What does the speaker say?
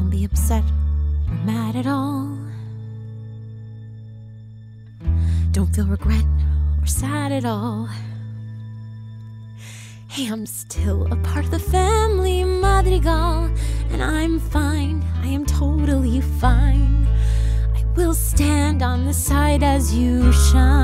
Don't be upset or mad at all. Don't feel regret or sad at all. Hey, I'm still a part of the family, Madrigal, and I'm fine. I am totally fine. I will stand on the side as you shine.